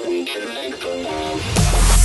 we can make the world.